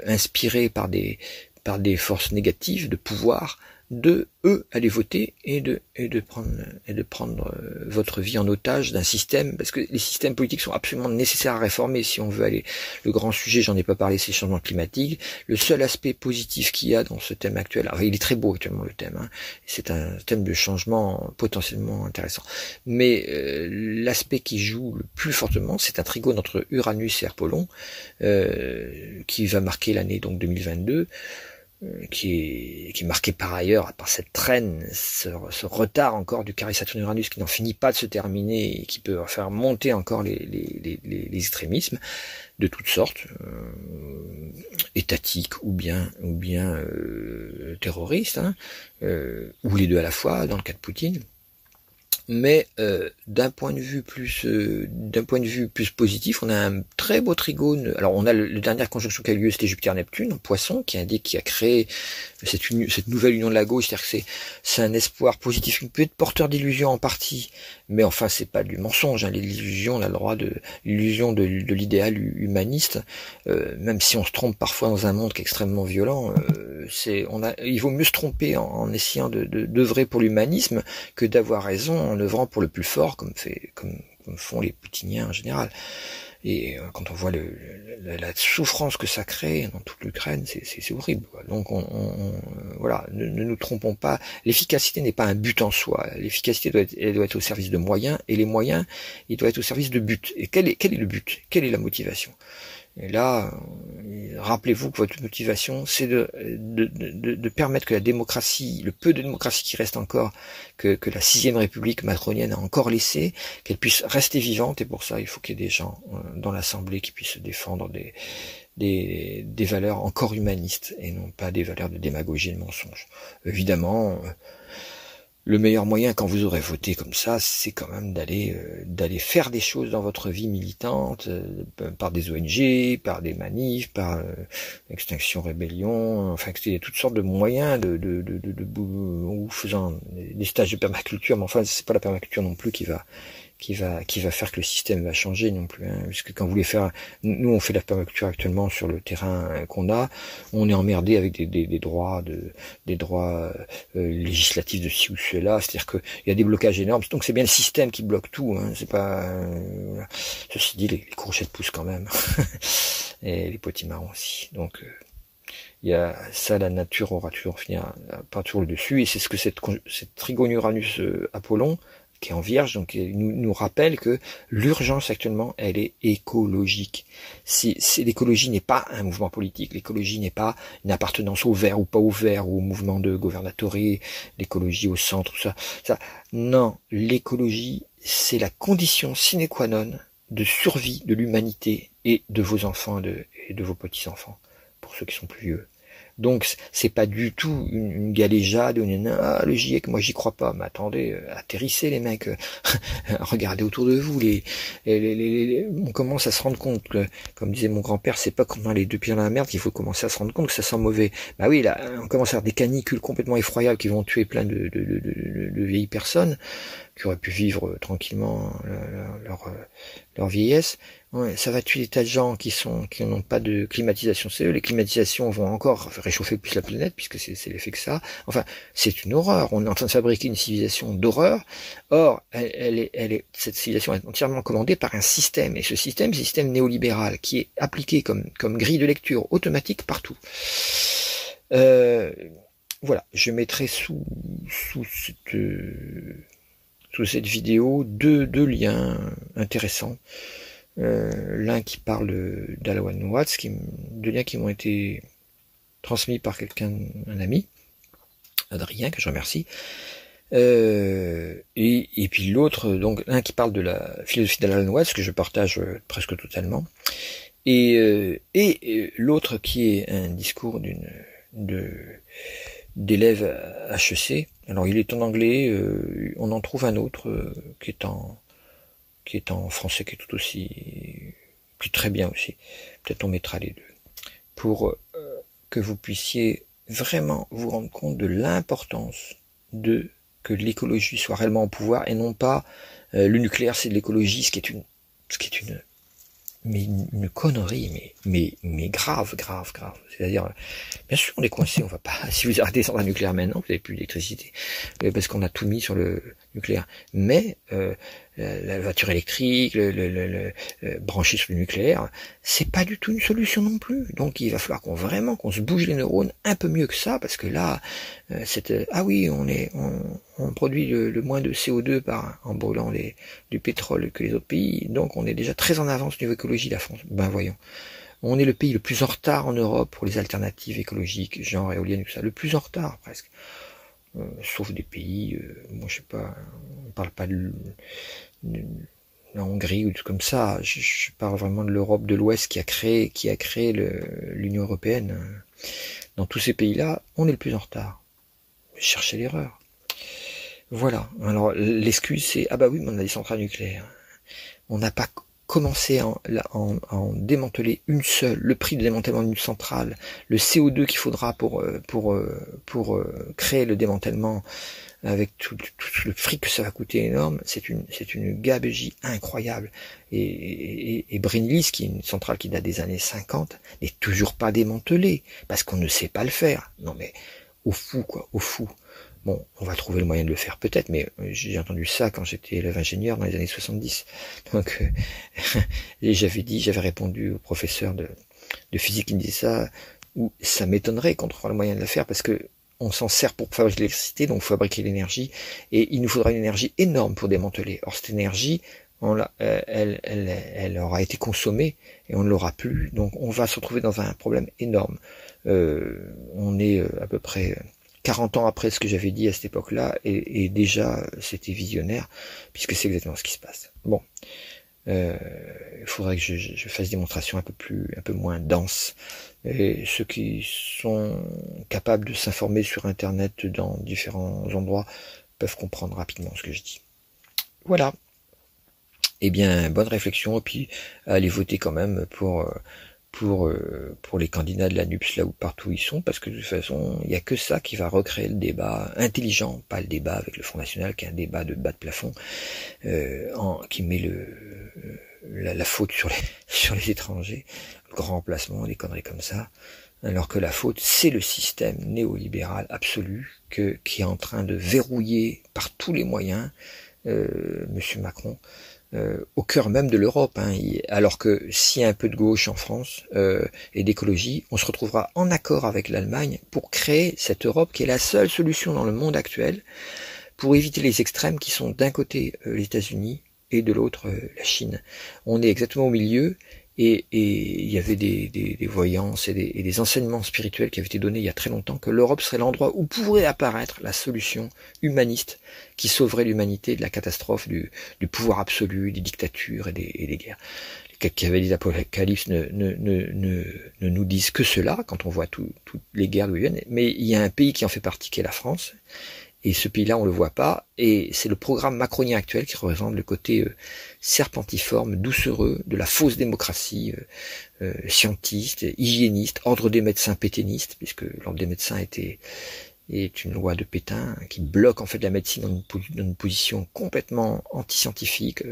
inspirés par des forces négatives de pouvoir de eux aller voter et de et de prendre et de prendre euh, votre vie en otage d'un système parce que les systèmes politiques sont absolument nécessaires à réformer. Si on veut aller le grand sujet j'en ai pas parlé c'est le changement climatique. Le seul aspect positif qu'il y a dans ce thème actuel alors il est très beau actuellement le thème hein, c'est un thème de changement potentiellement intéressant. Mais euh, l'aspect qui joue le plus fortement c'est un trigone entre Uranus et Apollon euh, qui va marquer l'année donc 2022 qui est, qui est marqué par ailleurs par cette traîne, ce, retard encore du carré Saturne-Uranus qui n'en finit pas de se terminer et qui peut faire monter encore les, les, les, les extrémismes de toutes sortes, euh, étatiques ou bien ou bien euh, terroristes, hein, euh, ou les deux à la fois dans le cas de Poutine mais euh, d'un point de vue plus euh, d'un point de vue plus positif, on a un très beau trigone. Alors on a le, dernière conjonction qui a eu lieu, c'était Jupiter-Neptune en Poisson, qui indique qui a créé cette, cette nouvelle union de la gauche, c'est-à-dire que c'est un espoir positif, qui peut être porteur d'illusions en partie, mais enfin c'est pas du mensonge. Hein, L'illusion, on a le droit de l'illusion de, de l'idéal humaniste, euh, même si on se trompe parfois dans un monde qui est extrêmement violent. c'est on a, il vaut mieux se tromper en, en essayant de d'œuvrer pour l'humanisme que d'avoir raison pour le plus fort, comme, font les poutiniens en général. Et euh, quand on voit la souffrance que ça crée dans toute l'Ukraine, c'est horrible. Donc on, voilà, ne, nous trompons pas. L'efficacité n'est pas un but en soi. L'efficacité doit être, au service de moyens, et les moyens, ils doivent être au service de buts. Et quel est le but? Quelle est la motivation? Et là, euh, rappelez-vous que votre motivation, c'est de, de, de, de, permettre que la démocratie, le peu de démocratie qui reste encore, que, que la sixième république macronienne a encore laissé, qu'elle puisse rester vivante. Et pour ça, il faut qu'il y ait des gens euh, dans l'Assemblée qui puissent défendre des, des, des valeurs encore humanistes et non pas des valeurs de démagogie et de mensonge. Évidemment, euh, le meilleur moyen quand vous aurez voté comme ça, c'est quand même d'aller euh, d'aller faire des choses dans votre vie militante euh, par des ONG, par des manifs, par euh, Extinction Rébellion, enfin il y toutes sortes de moyens de de de, de, de ou faisant des stages de permaculture, mais enfin c'est pas la permaculture non plus qui va qui va qui va faire que le système va changer non plus. Hein, puisque quand vous voulez faire, nous on fait la permaculture actuellement sur le terrain qu'on a, on est emmerdé avec des, des, des droits de des droits euh, législatifs de ci ou cela. C'est-à-dire qu'il y a des blocages énormes. Donc c'est bien le système qui bloque tout. Hein, c'est pas. Euh, ceci dit, les, les, courgettes poussent quand même et les potimarrons aussi. Donc euh, il y a ça, la nature aura toujours fini à, toujours le dessus, et c'est ce que cette, cette Trigone Uranus Apollon qui est en vierge, donc nous, nous rappelle que l'urgence actuellement, elle est écologique. C'est, l'écologie n'est pas un mouvement politique, l'écologie n'est pas une appartenance au vert ou pas au vert ou au mouvement de gouvernatoré, l'écologie au centre, tout ça. ça. Non, l'écologie, c'est la condition sine qua non de survie de l'humanité et de vos enfants de, et de vos petits-enfants, pour ceux qui sont plus vieux. Donc c'est pas du tout une, une galéjade, une ah, le GIEC, moi j'y crois pas. Mais attendez, euh, atterrissez les mecs, euh, regardez autour de vous. Les, les, on commence à se rendre compte comme disait mon grand-père, c'est pas comme les deux pieds dans la merde qu'il faut commencer à se rendre compte que ça sent mauvais. Bah oui, là, on commence à avoir des canicules complètement effroyables qui vont tuer plein de, vieilles personnes qui auraient pu vivre euh, tranquillement leur, leur vieillesse. Ouais, ça va tuer des tas de gens qui sont qui n'ont pas de climatisation. Eux, les climatisations vont encore réchauffer plus la planète puisque c'est l'effet que ça. Enfin, c'est une horreur. On est en train de fabriquer une civilisation d'horreur. Or, elle, est, elle est, cette civilisation est entièrement commandée par un système et ce système, système néolibéral qui est appliqué comme comme grille de lecture automatique partout. Euh, voilà, je mettrai sous sous cette sous cette vidéo deux deux liens intéressants. Euh, l'un qui parle d'Alawan Watts, qui, deux liens qui m'ont été transmis par quelqu'un, un ami, Adrien, que je remercie, Euh, et, puis l'autre, donc un qui parle de la philosophie de ce que je partage presque totalement, et, et l'autre qui est un discours d'une de d'élèves HEC. Alors il est en anglais, on en trouve un autre qui est en qui est en français, qui est tout aussi, qui est très bien aussi. Peut-être on mettra les deux pour euh, que vous puissiez vraiment vous rendre compte de l'importance de que l'écologie soit réellement au pouvoir et non pas euh, le nucléaire c'est de l'écologie, ce qui est une, ce qui est une mais une, connerie, mais, mais, mais grave, grave, grave. C'est-à-dire, bien sûr, on est coincé, on va pas, si vous arrêtez sans nucléaire maintenant, vous n'avez plus d'électricité, euh, parce qu'on a tout mis sur le nucléaire. Mais euh, la voiture électrique, le, le, le, le branché sur le nucléaire, c'est pas du tout une solution non plus. Donc il va falloir qu'on vraiment qu'on se bouge les neurones un peu mieux que ça, parce que là, euh, c'est ah oui, on est on, on produit le, moins de CO2 par en brûlant du pétrole que les autres pays, donc on est déjà très en avance niveau écologie la France. Ben voyons. On est le pays le plus en retard en Europe pour les alternatives écologiques, genre éoliennes, tout ça, le plus en retard presque. Euh, sauf des pays, euh, moi je sais pas, on parle pas de, la Hongrie ou tout comme ça. Je, parle vraiment de l'Europe de l'Ouest qui a créé, qui a créé l'Union européenne. Dans tous ces pays-là, on est le plus en retard. Cherchez l'erreur. Voilà. Alors l'excuse c'est ah bah oui, mais on a des centrales nucléaires. On n'a pas commencer à en, démanteler une seule, le prix de démantèlement d'une centrale, le CO2 qu'il faudra pour euh, pour euh, pour euh, créer le démantèlement avec tout, le fric que ça va coûter énorme, c'est une c'est une gabegie incroyable. Et, et, et qui est une centrale qui date des années 50, n'est toujours pas démantelée parce qu'on ne sait pas le faire. Non mais au fou quoi, au fou. Bon, on va trouver le moyen de le faire peut-être, mais euh, j'ai entendu ça quand j'étais élève ingénieur dans les années 70. Donc, euh, j'avais dit, j'avais répondu au professeur de, physique qui me disait ça, ou ça m'étonnerait qu'on trouve le moyen de le faire parce que on s'en sert pour fabriquer l'électricité, donc fabriquer l'énergie, et il nous faudra une énergie énorme pour démanteler. Or, cette énergie, euh, elle, aura été consommée et on ne l'aura plus. Donc, on va se retrouver dans un problème énorme. on est à peu près 40 ans après ce que j'avais dit à cette époque-là, et, déjà c'était visionnaire, puisque c'est exactement ce qui se passe. Bon, euh, il faudrait que je, fasse des démonstrations un peu plus, un peu moins denses. Et ceux qui sont capables de s'informer sur Internet dans différents endroits peuvent comprendre rapidement ce que je dis. Voilà. Eh bien, bonne réflexion, et puis allez voter quand même pour euh, pour euh, pour les candidats de la NUPS là où partout ils sont parce que de toute façon il n'y a que ça qui va recréer le débat intelligent pas le débat avec le Front National qui est un débat de bas de plafond euh, en, qui met le la, faute sur les sur les étrangers le grand remplacement des conneries comme ça. Alors que la faute c'est le système néolibéral absolu que qui est en train de verrouiller par tous les moyens euh, Monsieur Macron euh, au cœur même de l'Europe. Hein. Alors que s'il y a un peu de gauche en France euh, et d'écologie, on se retrouvera en accord avec l'Allemagne pour créer cette Europe qui est la seule solution dans le monde actuel pour éviter les extrêmes qui sont d'un côté euh, les États-Unis et de l'autre la Chine. On est exactement au milieu et, il y avait des, des, voyances et des, et des, enseignements spirituels qui avaient été donnés il y a très longtemps que l'Europe serait l'endroit où pourrait apparaître la solution humaniste qui sauverait l'humanité de la catastrophe du, du, pouvoir absolu, des dictatures et des, et des guerres. Les cavaliers d'Apocalypse ne, ne, ne, ne, nous disent que cela quand on voit toutes les guerres d'où viennent, mais il y a un pays qui en fait partie qui est la France, et ce pays-là, on le voit pas. Et c'est le programme macronien actuel qui représente le côté euh, serpentiforme, doucereux de la fausse démocratie euh, euh, scientiste, hygiéniste, ordre des médecins péténiste, puisque l'ordre des médecins était est une loi de Pétain qui bloque en fait la médecine dans une, position complètement anti-scientifique,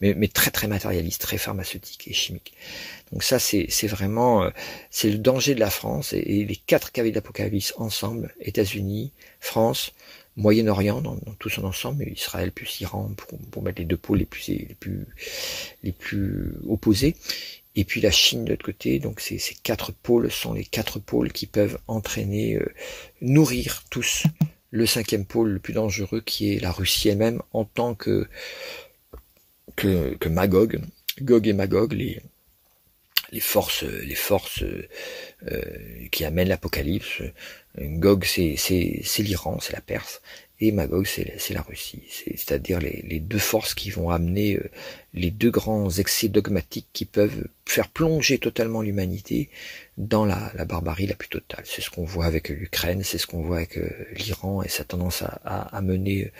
mais, mais, très très matérialiste, très pharmaceutique et chimique. Donc ça c'est vraiment c'est le danger de la France et, les quatre cavaliers d'Apocalypse ensemble, États-Unis, France, Moyen-Orient dans, tout son ensemble, Israël plus Iran pour, mettre les deux pôles les plus les plus les plus opposés, et puis la Chine de l'autre côté. Donc ces, ces quatre pôles sont les quatre pôles qui peuvent entraîner, euh, nourrir tous le cinquième pôle le plus dangereux qui est la Russie elle-même en tant que que, que Magog, Gog et Magog, les les forces les forces euh, qui amènent l'apocalypse Gog, c'est l'Iran, c'est la Perse, et Magog c'est la Russie, c'est-à-dire les, deux forces qui vont amener euh, les deux grands excès dogmatiques qui peuvent faire plonger totalement l'humanité dans la, barbarie la plus totale. C'est ce qu'on voit avec l'Ukraine, c'est ce qu'on voit avec euh, l'Iran et sa tendance à, mener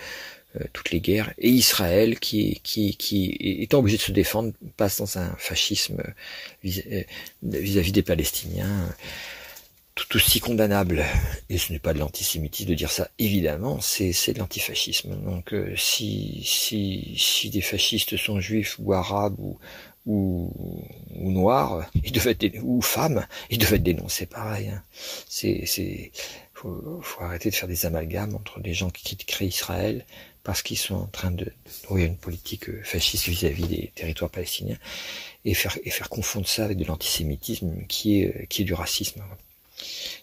euh, toutes les guerres, et Israël qui, qui, qui étant obligé de se défendre passe dans un fascisme vis-à-vis des Palestiniens tout aussi condamnable, et ce n'est pas de l'antisémitisme de dire ça, évidemment, c'est de l'antifascisme. Donc euh, si, si, si des fascistes sont juifs ou arabes ou, ou, ou noirs, ils devaient être, ou femmes, ils devaient être dénoncés pareil. Hein. C'est, faut, faut, arrêter de faire des amalgames entre des gens qui créent Israël parce qu'ils sont en train de, nourrir une politique euh, fasciste vis-à-vis des territoires palestiniens et faire, et faire confondre ça avec de l'antisémitisme qui est, qui est du racisme.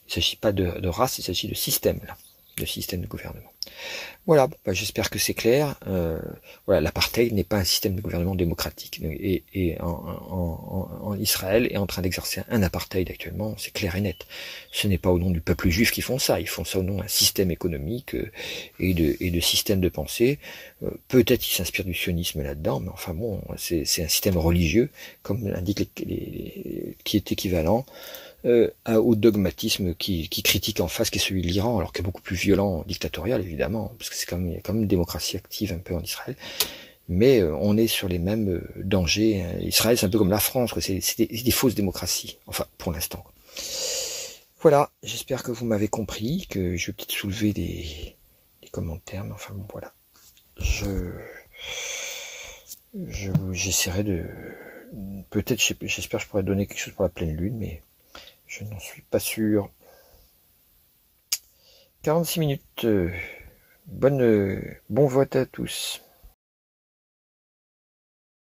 Il ne s'agit pas de, race, il s'agit de système, là, de système de gouvernement. Voilà, bah, j'espère que c'est clair. Euh, voilà, l'apartheid n'est pas un système de gouvernement démocratique. Et, en, Israël est en train d'exercer un apartheid actuellement, c'est clair et net. Ce n'est pas au nom du peuple juif qu'ils font ça, ils font ça au nom d'un système économique euh, et, de, et de système de pensée. Euh, peut-être qu'ils s'inspirent du sionisme là-dedans, mais enfin bon, c'est un système religieux, comme l'indique les, qui est équivalent euh, au dogmatisme qui, qui, critique en face, qui est celui de l'Iran, alors qu'il est beaucoup plus violent, dictatorial évidemment, parce que c'est quand même, il y a quand même une démocratie active un peu en Israël. Mais euh, on est sur les mêmes euh, dangers. Hein. Israël, c'est un peu comme la France, c'est des, fausses démocraties, enfin pour l'instant. Voilà, j'espère que vous m'avez compris, que je vais peut-être soulever des, des commentaires, mais enfin bon, voilà. Je j'essaierai de peut-être j'espère je pourrais donner quelque chose pour la pleine lune mais je n'en suis pas sûr. 46 minutes. Bonne, bon vote à tous.